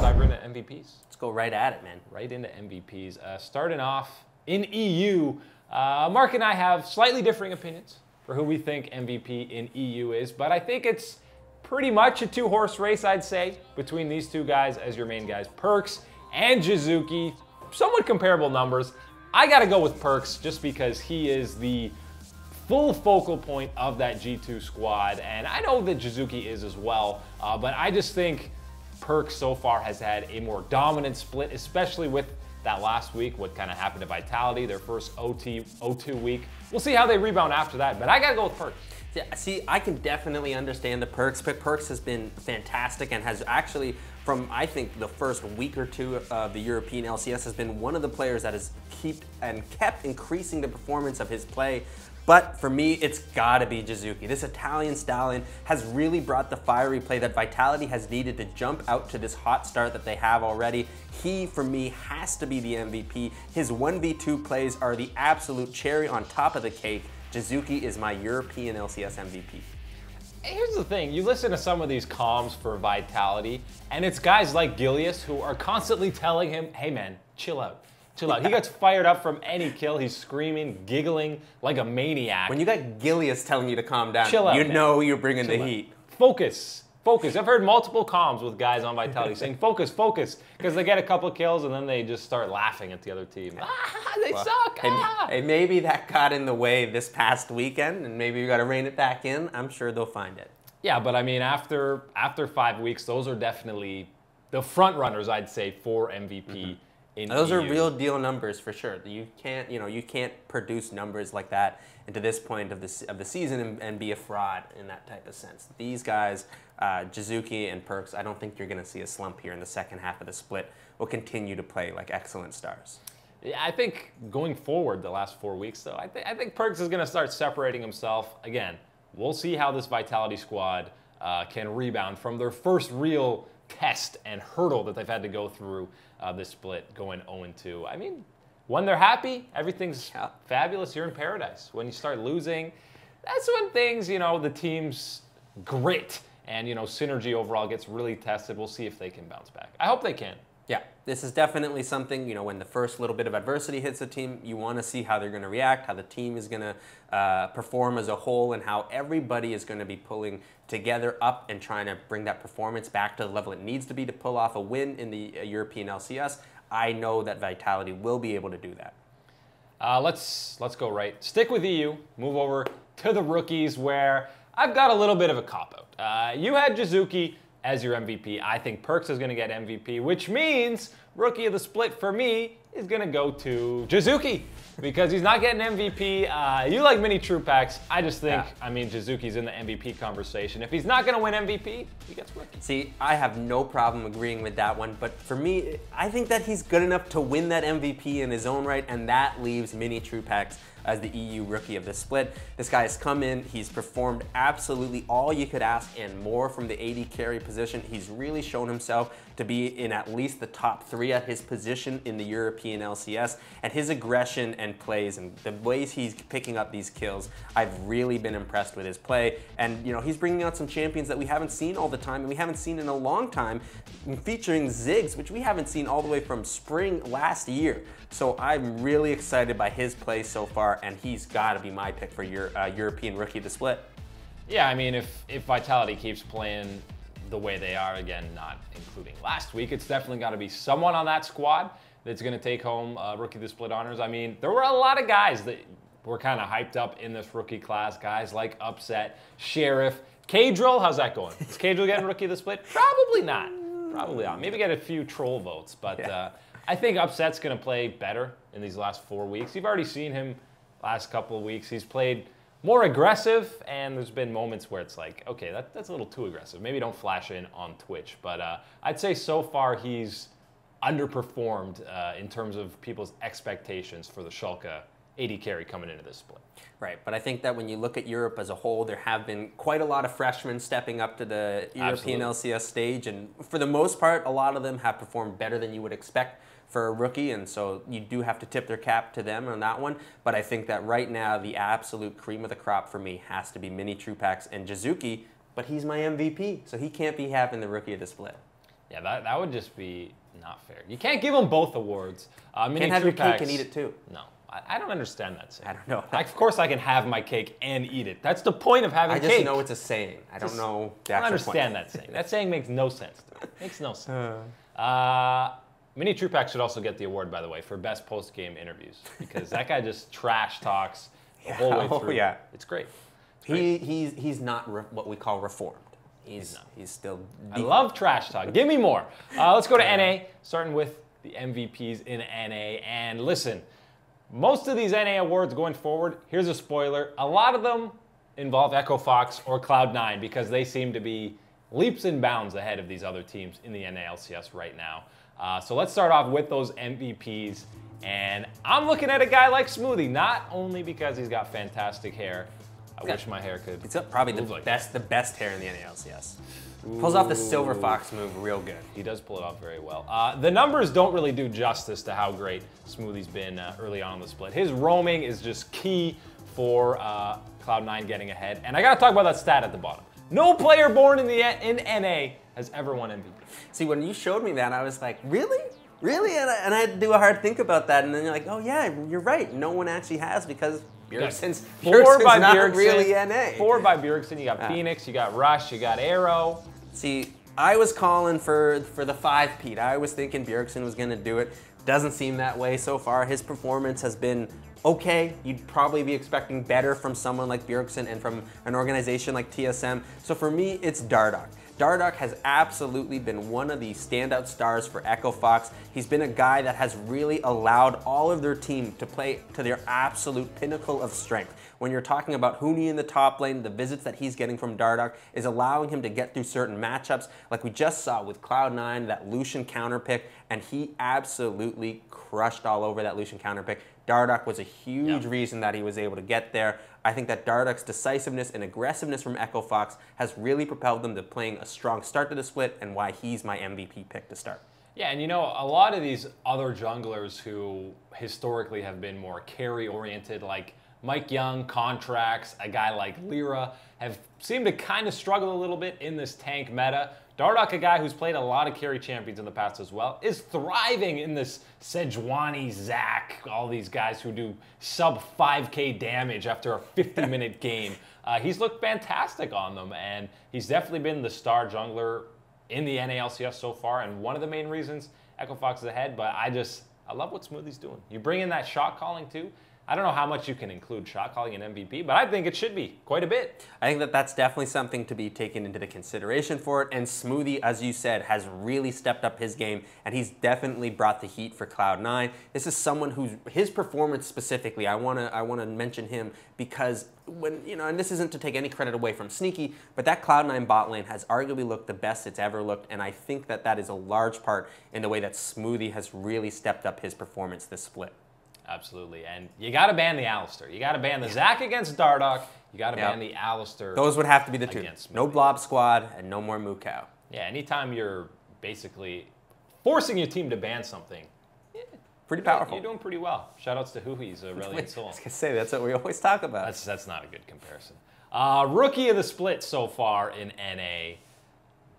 Dive into MVPs. Let's go right at it, man. Right into MVPs. Uh, starting off in EU, uh, Mark and I have slightly differing opinions for who we think MVP in EU is, but I think it's pretty much a two horse race, I'd say, between these two guys as your main guys Perkz and Jiizuke. Somewhat comparable numbers. I got to go with Perkz just because he is the full focal point of that G2 squad, and I know that Jiizuke is as well, uh, but I just think Perk so far has had a more dominant split, especially with that last week, what kind of happened to Vitality, their first OT, O2 week. We'll see how they rebound after that, but I gotta go with Perkz. Yeah, see, I can definitely understand the Perkz, but Perkz has been fantastic and has actually, from I think the first week or two of the European LCS, has been one of the players that has kept and kept increasing the performance of his play. But for me, it's gotta be Jiizuke. This Italian stallion has really brought the fiery play that Vitality has needed to jump out to this hot start that they have already. He, for me, has to be the MVP. His 1v2 plays are the absolute cherry on top of the cake. Jiizuke is my European LCS MVP. Here's the thing, you listen to some of these comms for Vitality, and it's guys like Gilius who are constantly telling him, hey man, chill out. Chill out. He gets fired up from any kill. He's screaming, giggling like a maniac. When you got Gilius telling you to calm down, Chill out, you man. know you're bringing the out. heat. Focus. Focus. I've heard multiple comms with guys on Vitality saying, focus, focus, because they get a couple kills and then they just start laughing at the other team. Ah, they suck. And, Ah. and maybe that got in the way this past weekend, and maybe you got to rein it back in. I'm sure they'll find it. Yeah, but I mean, after after five weeks, those are definitely the front runners, I'd say, for MVP in Those are real deal numbers for sure. You can't, you know, you can't produce numbers like that into this point of the of the season and, and be a fraud in that type of sense. These guys, uh, Jiizuke and Perkz, I don't think you're going to see a slump here in the second half of the split. Will continue to play like excellent stars. Yeah, I think going forward the last four weeks, though, I, th- I think Perkz is going to start separating himself. Again, we'll see how this Vitality squad uh, can rebound from their first real test and hurdle that they've had to go through uh, this split, going 0 2. I mean, when they're happy, everything's Yeah. fabulous. You're in paradise. When you start losing, that's when things, you know, the team's grit and, you know, synergy overall gets really tested. We'll see if they can bounce back. I hope they can. This is definitely something, you know, when the first little bit of adversity hits a team, you want to see how they're going to react, how the team is going to uh, perform as a whole, and how everybody is going to be pulling together up and trying to bring that performance back to the level it needs to be to pull off a win in the uh, European LCS. I know that Vitality will be able to do that. Uh, let's let's go right. Stick with EU. Move over to the rookies, where I've got a little bit of a cop out. Uh, you had Jiizuke as your MVP. I think Perkz is going to get MVP, which means rookie of the split for me is going to go to Jiizuke because he's not getting MVP. Uh, you like Minitroupax. I just think, Yeah. I mean, Jiizuke's in the MVP conversation. If he's not going to win MVP, he gets rookie. See, I have no problem agreeing with that one, but for me, I think that he's good enough to win that MVP in his own right, and that leaves Minitroupax as the EU rookie of the split. This guy has come in, he's performed absolutely all you could ask and more from the AD carry position. He's really shown himself to be in at least the top three at his position in the European LCS, and his aggression and plays and the ways he's picking up these kills, I've really been impressed with his play. And you know, he's bringing out some champions that we haven't seen all the time, and we haven't seen in a long time, featuring Ziggs, which we haven't seen all the way from spring last year. So I'm really excited by his play so far, and he's got to be my pick for your uh, European Rookie of the Split. Yeah, I mean, if if Vitality keeps playing the way they are, again, not including last week, it's definitely got to be someone on that squad that's going to take home uh, rookie of the split honors. I mean, there were a lot of guys that were kind of hyped up in this rookie class. Guys like Upset, Sheriff, Cadrill. How's that going? Is Cadrill getting rookie of the split? Probably not. Probably not. Maybe get a few troll votes, but Yeah. uh, I think Upset's going to play better in these last four weeks. You've already seen him last couple of weeks. He's played more aggressive, and there's been moments where it's like, okay, that, that's a little too aggressive. Maybe don't flash in on Twitch. But uh, I'd say so far he's underperformed uh, in terms of people's expectations for the Schalke AD carry coming into this split. Right, but I think that when you look at Europe as a whole, there have been quite a lot of freshmen stepping up to the European Absolutely. LCS stage, and for the most part, a lot of them have performed better than you would expect for a rookie, and so you do have to tip their cap to them on that one. But I think that right now, the absolute cream of the crop for me has to be Minitroupax and Jiizuke, but he's my MVP, so he can't be having the rookie of the split. Yeah, that, that would just be not fair. You can't give them both awards. Uh, Can't have your Trupax- cake and eat it too. No, I, I don't understand that saying. I don't know. I, of course, I can have my cake and eat it. That's the point of having I just cake. know it's a saying. I don't know the I don't understand point. that saying. That saying makes no sense. To me. Makes no sense. Uh, Minitroupax should also get the award, by the way, for best post-game interviews because that guy just trash talks the whole way Oh, through. yeah. it's great. He, he's, he's not re- what we call reformed. He's, not. he's still I love trash talk. Give me more. Uh, let's go to NA, starting with the MVPs in NA. And listen, most of these NA awards going forward, here's a spoiler. A lot of them involve Echo Fox or Cloud9 because they seem to be leaps and bounds ahead of these other teams in the NALCS right now. Uh, so let's start off with those MVPs. And I'm looking at a guy like Smoothie, not only because he's got fantastic hair. I wish my hair could. It's probably the like best, the best hair in the NALCS. Pulls off the silver fox move real good. He does pull it off very well. Uh, the numbers don't really do justice to how great Smoothie's been uh, early on in the split. His roaming is just key for uh, Cloud9 getting ahead. And I got to talk about that stat at the bottom. No player born in the in NA has ever won MVP. See, when you showed me that, I was like, really? Really? And I, and I had to do a hard think about that. And then you're like, oh, yeah, you're right. No one actually has because Bjergsen's, Four Bjergsen's by not Bjergsen. really NA. Four by Bjergsen. You got Phoenix. You got Rush. You got Arrow. See, I was calling for for the five Pete. I was thinking Bjergsen was going to do it. Doesn't seem that way so far. His performance has been okay. You'd probably be expecting better from someone like Bjergsen and from an organization like TSM. So for me, it's Dardoch. Dardoch has absolutely been one of the standout stars for Echo Fox. He's been a guy that has really allowed all of their team to play to their absolute pinnacle of strength. When you're talking about Huni in the top lane, the visits that he's getting from Dardoch is allowing him to get through certain matchups, like we just saw with Cloud9, that Lucian counter pick, and he absolutely crushed all over that Lucian counter pick. Dardoch was a huge Yeah. reason that he was able to get there. I think that Dardoch's decisiveness and aggressiveness from Echo Fox has really propelled them to playing a strong start to the split and why he's my MVP pick to start. Yeah, and you know, a lot of these other junglers who historically have been more carry oriented, like Mike Yeung, Contractz, a guy like Lira, have seemed to kind of struggle a little bit in this tank meta. Dardoch, a guy who's played a lot of carry champions in the past as well, is thriving in this Sejuani, Zac, all these guys who do sub 5k damage after a 50 minute game. Uh, he's looked fantastic on them, and he's definitely been the star jungler in the NALCS so far, and one of the main reasons Echo Fox is ahead. But I just I love what Smoothie's doing. You bring in that shot calling too. I don't know how much you can include shot calling in MVP, but I think it should be quite a bit. I think that that's definitely something to be taken into the consideration for it. And Smoothie, as you said, has really stepped up his game, and he's definitely brought the heat for Cloud9. This is someone who's his performance specifically. I wanna I wanna mention him because when you know, and this isn't to take any credit away from Sneaky, but that Cloud9 bot lane has arguably looked the best it's ever looked, and I think that that is a large part in the way that Smoothie has really stepped up his performance this split. Absolutely, and you got to ban the Alistar. You got to ban the Zac against Dardoch. You got to Yep. ban the Alistar. Those would have to be the two. No Blob Squad and no more Mukau. yeah, anytime you're basically forcing your team to ban something, Pretty powerful. you're doing pretty well. Shoutouts to Huhi's Aurelion Sol. was gonna say that's what we always talk about. That's that's not a good comparison. Uh, rookie of the split so far in NA.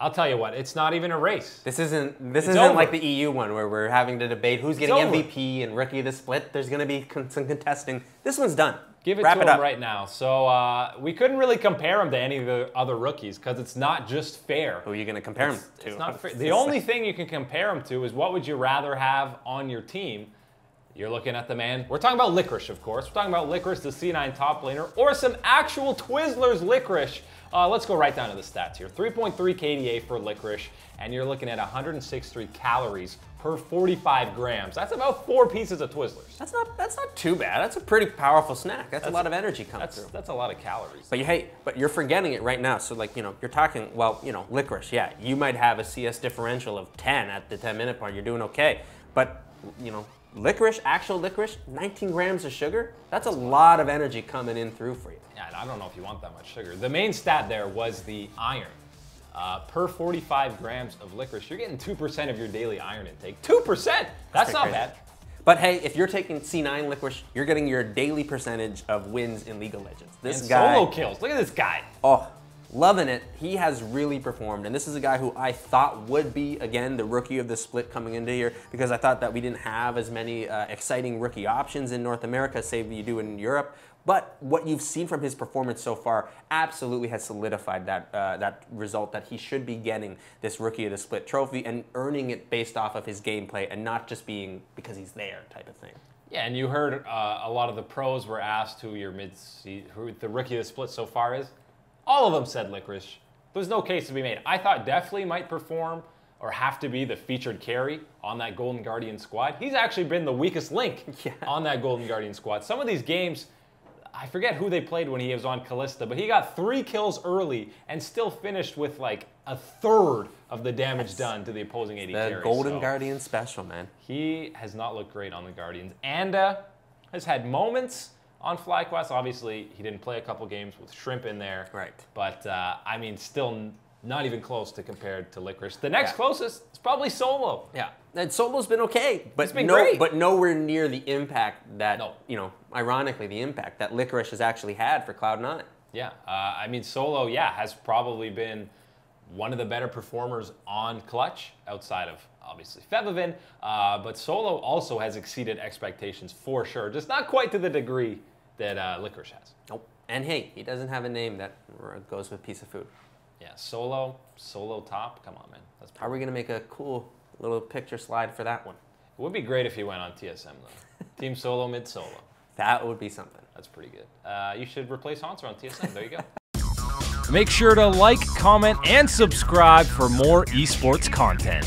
I'll tell you what, it's not even a race. This isn't this It's isn't over. like the EU one where we're having to debate who's getting. MVP and rookie of the split. There's gonna be con- some contesting. This one's done. Give it Wrap to it him up. right now. So uh, we couldn't really compare him to any of the other rookies because it's not just fair. Who are you gonna compare him to? It's not fair. The only thing you can compare him to is what would you rather have on your team? You're looking at the man. We're talking about Licorice, of course. We're talking about Licorice, the C9 top laner, or some actual Twizzlers Licorice. Uh, let's go right down to the stats here. 3.3 KDA for Licorice, and you're looking at 163 calories per 45 grams. That's about four pieces of Twizzlers. That's not that's not too bad. That's a pretty powerful snack. That's, a lot of energy coming That's through. that's a lot of calories. But you hey, but you're forgetting it right now. So like you know, you're talking well, you know, licorice. Yeah, you might have a CS differential of 10 at the 10 minute point. You're doing okay. But you know, licorice, actual licorice, 19 grams of sugar. That's a lot of energy coming in through for you. Yeah, I don't know if you want that much sugar. The main stat there was the iron. uh, per 45 grams of licorice, you're getting 2% of your daily iron intake. 2%! That's not crazy. bad. But hey, if you're taking C9 licorice, you're getting your daily percentage of wins in League of Legends. This And guy, solo kills. Look at this guy. oh, loving it. He has really performed, and this is a guy who I thought would be again the rookie of the split coming into here because I thought that we didn't have as many uh, exciting rookie options in North America, save you do in Europe. But what you've seen from his performance so far absolutely has solidified that uh, that result that he should be getting this rookie of the split trophy and earning it based off of his gameplay and not just being because he's there type of thing. Yeah, and you heard uh, a lot of the pros were asked who your mid who the rookie of the split so far is. All of them said Licorice. There's no case to be made. I thought Definitely might perform or have to be the featured carry on that Golden Guardian squad. He's actually been the weakest link Yeah. on that Golden Guardian squad. Some of these games, I forget who they played when he was on Kalista, but he got three kills early and still finished with like a third of the damage done to the opposing AD The carry. Golden So- Guardian special, man. he has not looked great on the Guardians. Anda has had moments on FlyQuest. Obviously, he didn't play a couple games with Shrimp in there. Right. But, uh, I mean, still not even close to compared to Licorice. The next Yeah. closest is probably Solo. Yeah, and Solo's been okay, but been no, great. but nowhere near the impact that No. you know. Ironically, the impact that Licorice has actually had for Cloud Nine. Yeah. Uh, I mean, Solo, yeah, has probably been one of the better performers on Clutch outside of obviously Febiven. Uh, but Solo also has exceeded expectations for sure, just not quite to the degree that uh, Licorice has. Nope. And hey, he doesn't have a name that goes with piece of food. Yeah, Solo, Solo top. Come on, man. That's How are we gonna make a cool little picture slide for that one? It would be great if he went on TSM though. Team solo, mid solo. That would be something. That's pretty good. Uh, you should replace Hauntzer on TSM. There you go. Make sure to like, comment, and subscribe for more esports content.